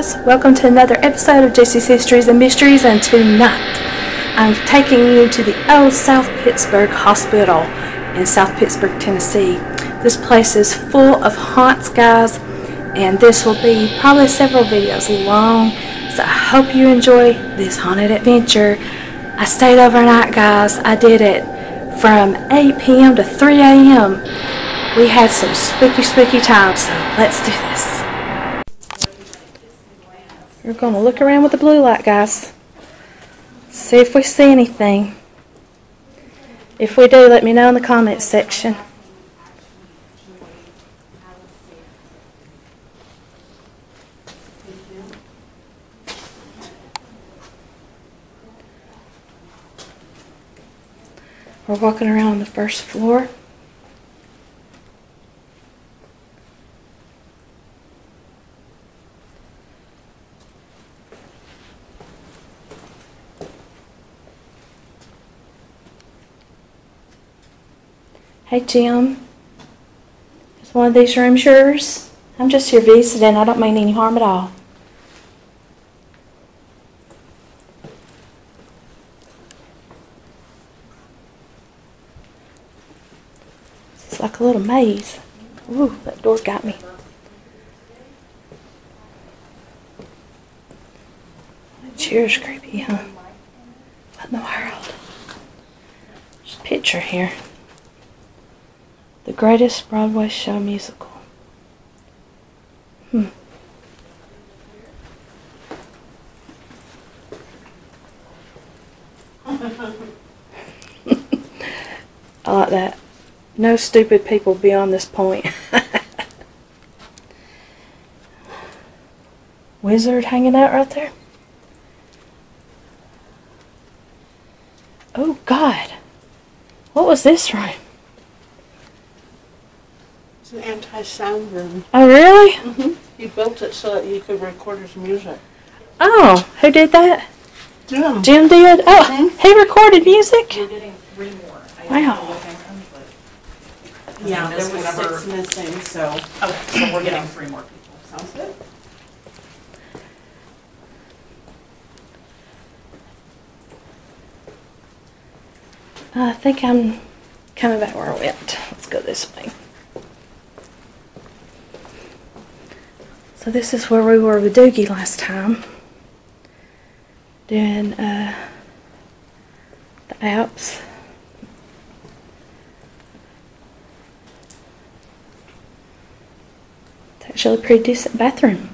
Guys? Welcome to another episode of Jessie's Histories and Mysteries, and tonight I'm taking you to the old South Pittsburg Hospital in South Pittsburg, Tennessee. This place is full of haunts, guys, and this will be probably several videos long, so I hope you enjoy this haunted adventure. I stayed overnight, guys. I did it from 8 p.m. to 3 a.m. We had some spooky, spooky times, so let's do this. We're going to look around with the blue light, guys. See if we see anything. If we do, let me know in the comments section. We're walking around on the first floor. Hey Jim, is one of these rooms yours? I'm just here visiting. I don't mean any harm at all. It's like a little maze. Ooh, that door got me. Chair's creepy, huh? What in the world? There's a picture here. Greatest Broadway show musical. Hmm. I like that. No stupid people beyond this point. Wizard hanging out right there. Oh God. What was this room? It's an anti-sound room. Oh really? Mm-hmm. He built it so that you could record his music. Oh, who did that? Jim. Jim did? Oh, Mhm. he recorded music? We're getting three more. I Wow. know what they comes with. Yeah, there was whatever- six missing, so. Okay, so we're getting three more people. Sounds good. I think I'm coming back where I went. Let's go this way. So this is where we were with Doogie last time. Doing uh, the Alps. It's actually a pretty decent bathroom.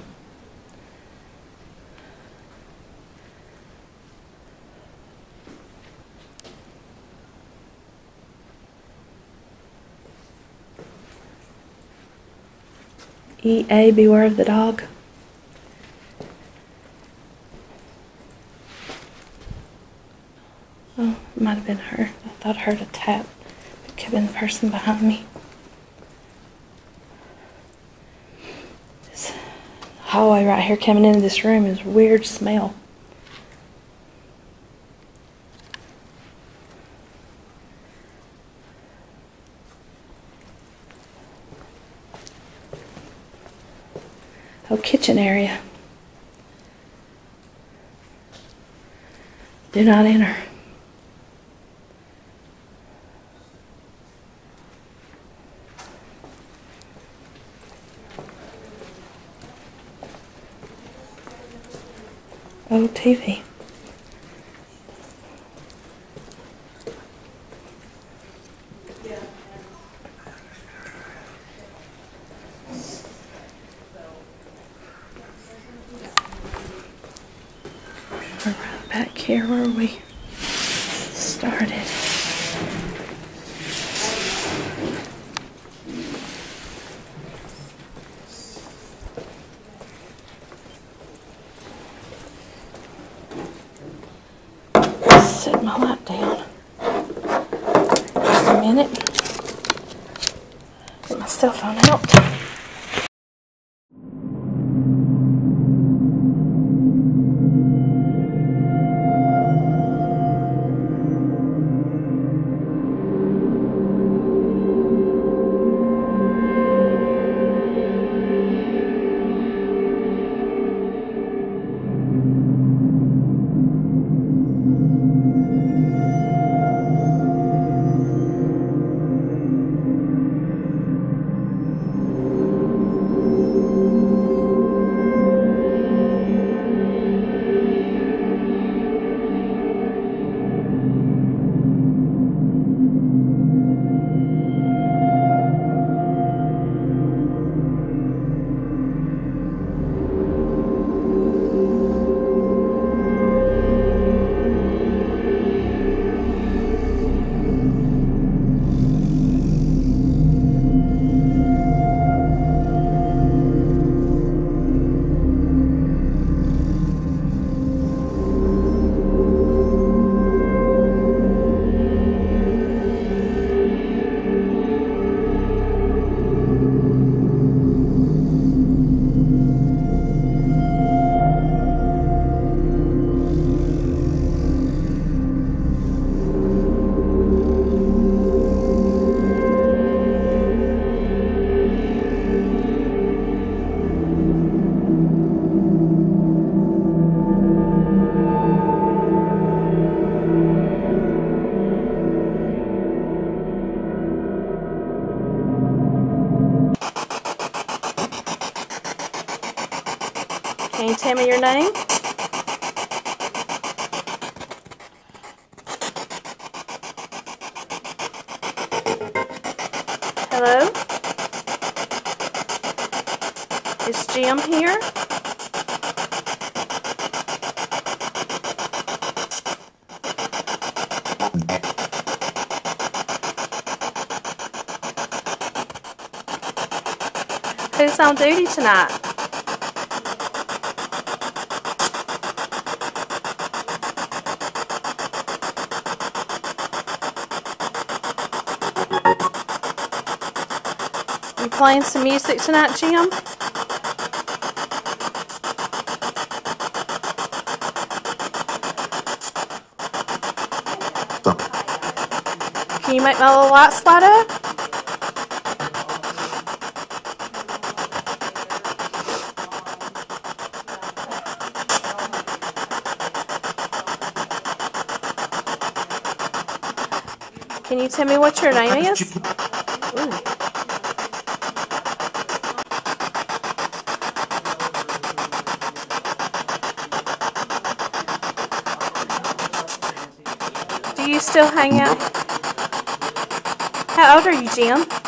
EA, beware of the dog. Oh, it might have been her. I thought I heard a tap. It could have been the person behind me. This hallway right here coming into this room is weird smell. Oh, kitchen area. Do not enter. Oh, TV. We're right back here where we started. Set my light down. Just a minute. Get my cell phone out. Who's on duty tonight? You playing some music tonight, Jim? Oh. Can you make my little light slide Can you tell me what your name is? Do you still hang out? How old are you, Jim?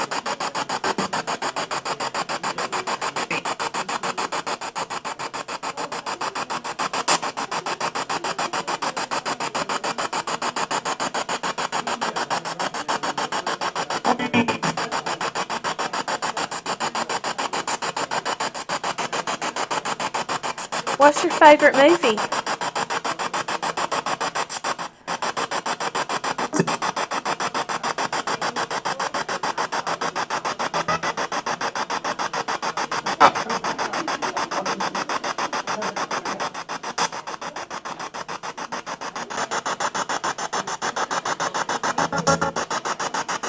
What's your favorite movie?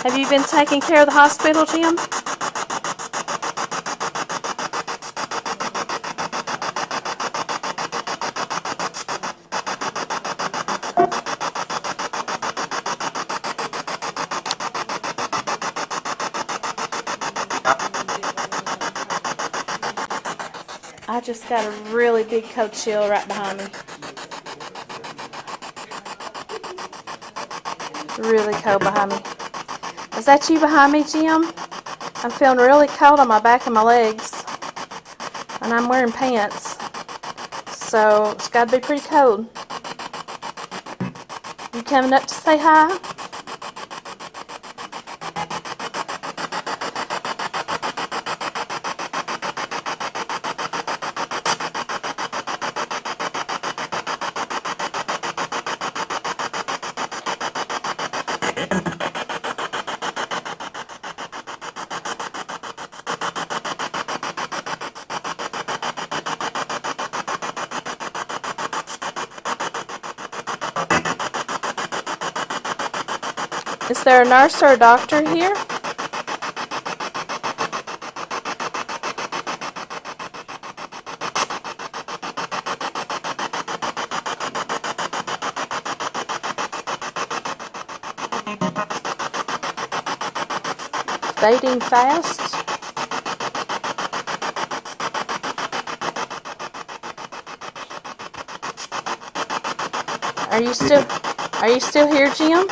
Have you been taking care of the hospital, Jim? I just got a really big cold chill right behind me. Really cold behind me. Is that you behind me, Jim? I'm feeling really cold on my back and my legs. And I'm wearing pants. So it's got to be pretty cold. You coming up to say hi? There a nurse or a doctor here? Fading fast? Are you still are you still here, Jim?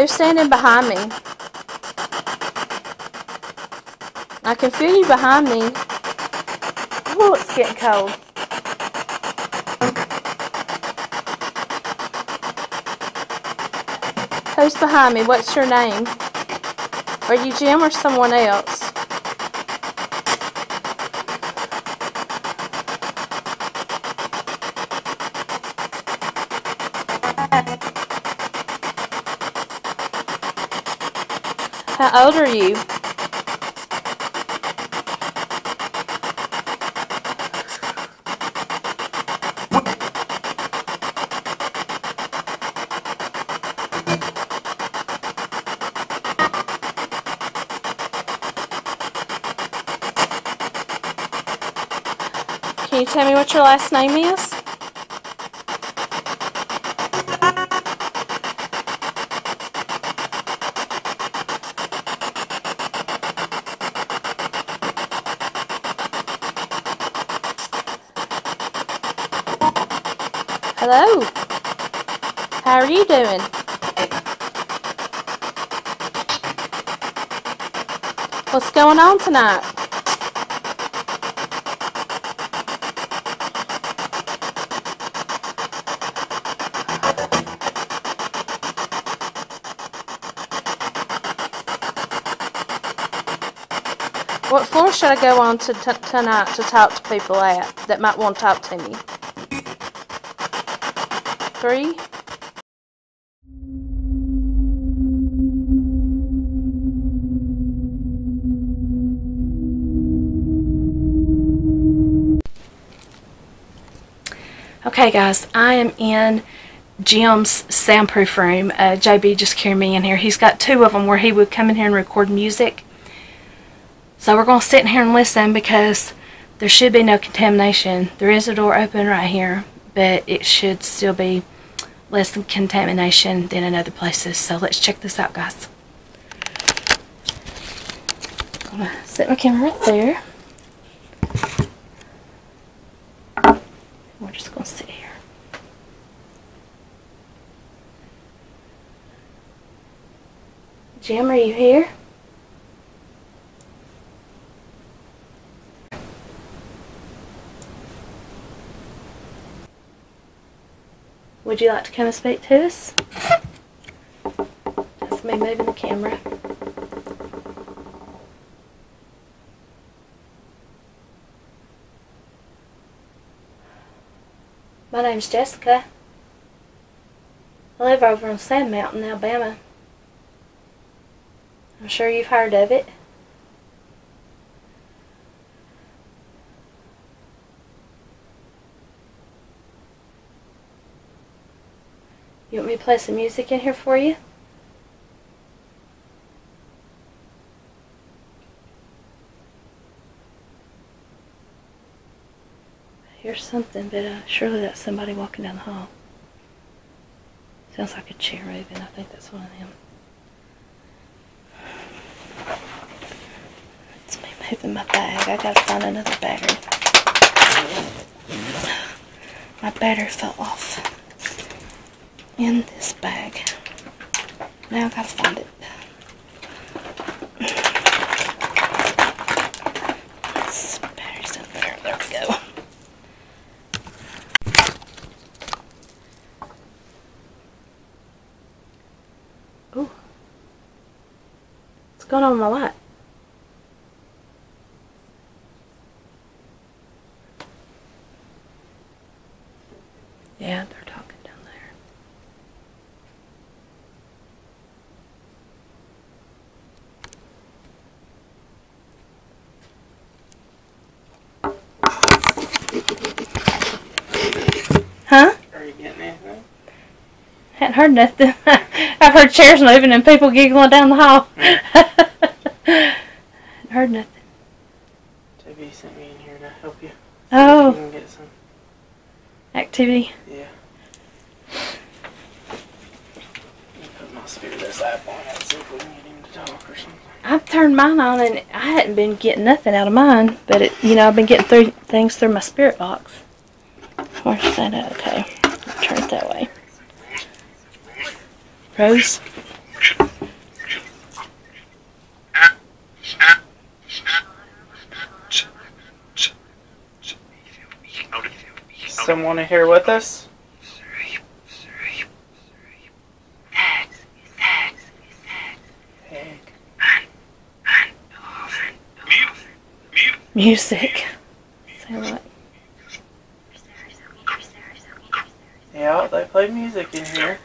Who's standing behind me? I can feel you behind me. Oh, it's getting cold. Who's behind me? What's your name? Are you Jim or someone else? How old are you? Can you tell me what your last name is? Hello. How are you doing? What's going on tonight? What floor should I go on to tonight to talk to people at that might want to talk to me? Three? Okay, guys, I am in Jim's soundproof room. Uh, JB just carried me in here. He's got two of them where he would come in here and record music. So we're going to sit in here and listen because there should be no contamination. There is a door open right here, but it should still be less contamination than in other places. So let's check this out, guys. I'm going to set my camera right there. We're just going to sit here. Jim, are you here? Would you like to come and speak to us? That's me moving the camera. My name's Jessica. I live over on Sand Mountain, Alabama. I'm sure you've heard of it. You want me to play some music in here for you? I hear something, but uh, surely that's somebody walking down the hall. Sounds like a chair moving. I think that's one of them. It's me moving my bag. I gotta find another battery. My battery fell off in this bag. Now I gotta find it. This in there. There we go. Ooh. What's going on with my light? Yeah, they're talking down there. Huh? Are you getting anything? Hadn't heard nothing. I've heard chairs moving and people giggling down the hall. Hadn't heard nothing. JB sent me in here to help you. Oh. You Oh, can get some. activity. Yeah. Put my Spirit app on it, see if we can get him to talk or something. I've turned mine on and I hadn't been getting nothing out of mine, but it, you know, I've been getting through things through my spirit box. That at? Okay, turn it that way. Rose, Someone here with us? Music. Say what? Yeah, they play music in here.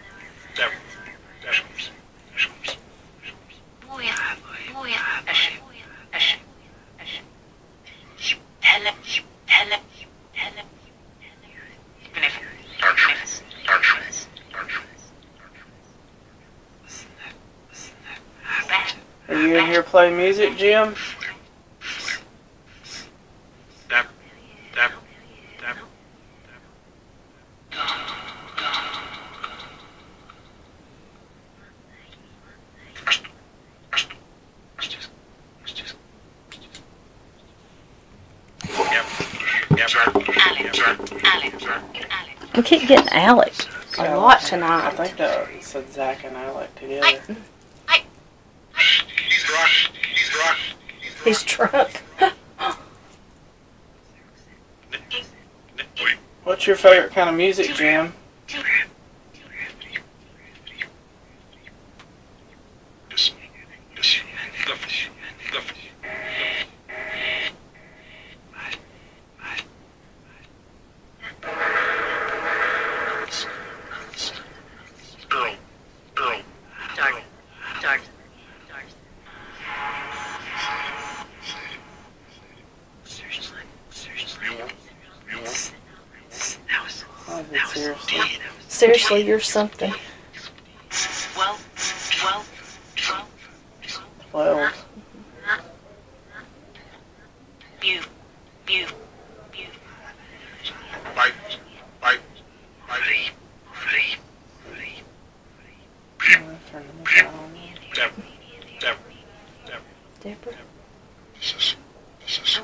Are you in here playing music, Jim? We keep getting Alex a lot tonight. I tonight. think that said Zach and Alec together. He's drunk. He's drunk. He's drunk. What's your favorite kind of music, Jim? This, this, the, the, Earl, Earl, Dark, dark, dark. Seriously, seriously. you, you, That was, Oh, that was seriously. deep. Seriously, you're something. Well, you, you, you. Oh, this is, this is,